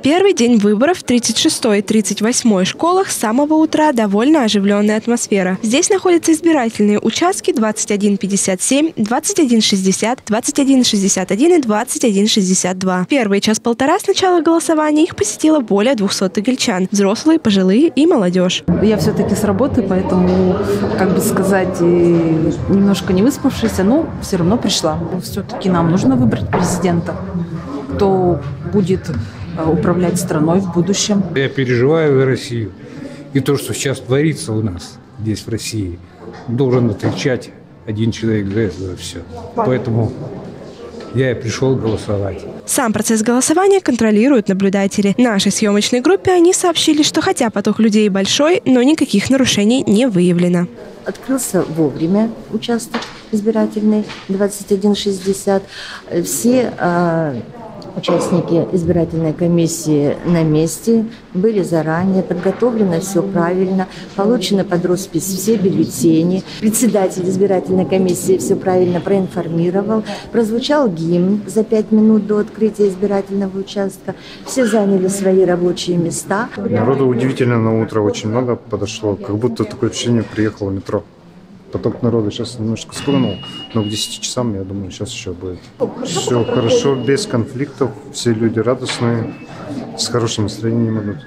Первый день выборов в 36 и 38 школах с самого утра довольно оживленная атмосфера. Здесь находятся избирательные участки 2157, 2160, 2161 и 2162. Первый час-полтора с начала голосования их посетило более 200 игельчан. Взрослые, пожилые и молодежь. Я все-таки с работы, поэтому, как бы сказать, немножко не выспавшаяся, но все равно пришла. Все-таки нам нужно выбрать президента, кто будет э, управлять страной в будущем. Я переживаю за Россию. И то, что сейчас творится у нас здесь, в России, должен отвечать один человек за это все. Поэтому я и пришел голосовать. Сам процесс голосования контролируют наблюдатели. Нашей съемочной группе они сообщили, что хотя поток людей большой, но никаких нарушений не выявлено. Открылся вовремя участок избирательный 2160. Все э, участники избирательной комиссии на месте, были заранее, подготовлено все правильно, получены под роспись все бюллетени. Председатель избирательной комиссии все правильно проинформировал. Прозвучал гимн за пять минут до открытия избирательного участка. Все заняли свои рабочие места. Народу удивительно на утро очень много подошло, как будто такое ощущение приехало в метро поток народа сейчас немножко склонул, но к 10 часам, я думаю, сейчас еще будет. Все хорошо, без конфликтов, все люди радостные, с хорошим настроением идут.